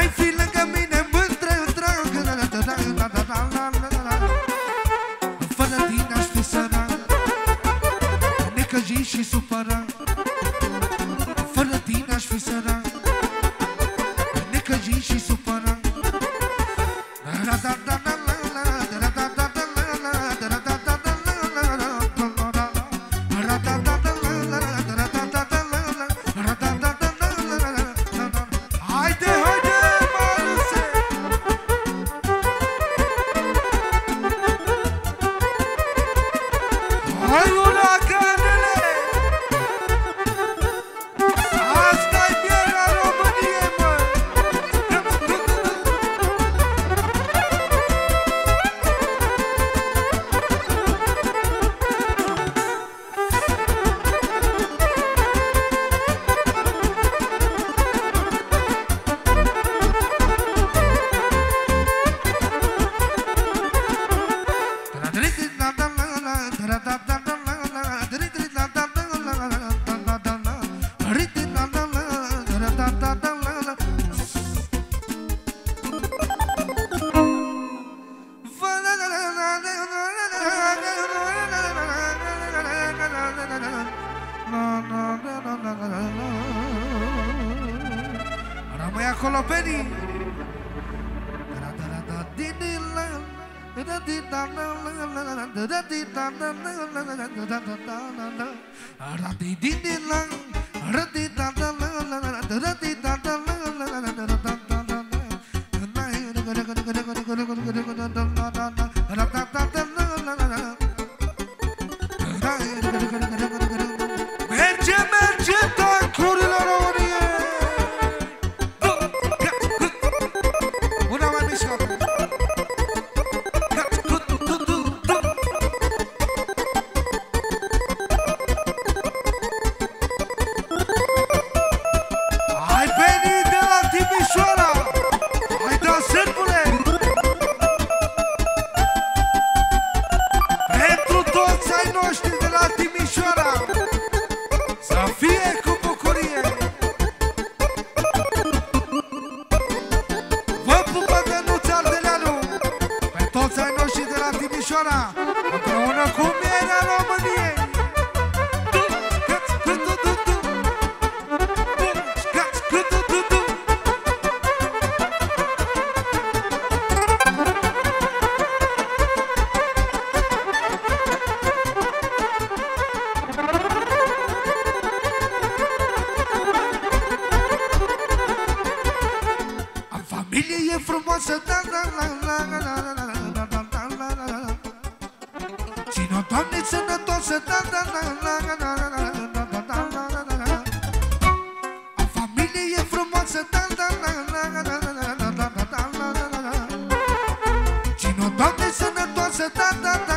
I feel Rati Împreună cu mierea României. Vino, Doamne, sănătoasă, da, da, da, da, da, da, da, da, frumoasă, da, da, da, da, da, da, da, da, da, da,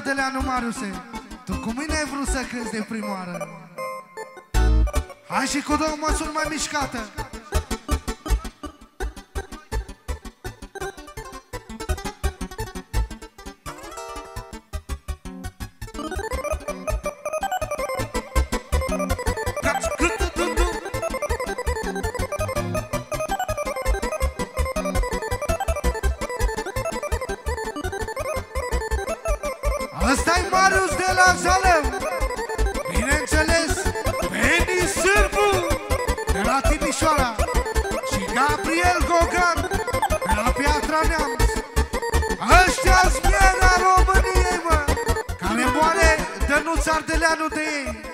Așa te vrea de nu Ardeleanu Mariuse. Tu cu mine ai vrut să crezi de prima oară. Hai și cu două măsuri mai mișcate la neamț Ăștia-s mierea României, mă. Care moare Dănuț Ardeleanu de ei.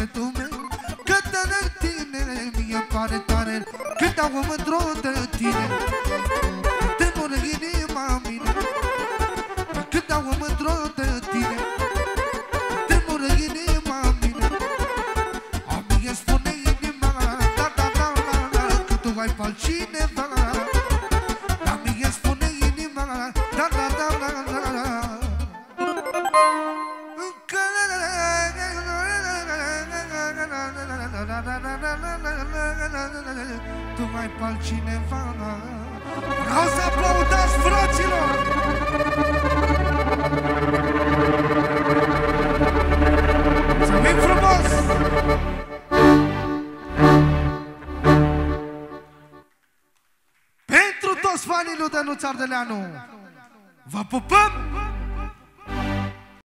Și sufletul meu Că de tine mi-e tare tare Când au mândro de tine. Te mor inima mine Când au mândro mai pe altcineva Vreau să aplaudați fraților Mulțumim frumos! Pentru toți fanii lui Dănuț Ardeleanu Vă pupăm!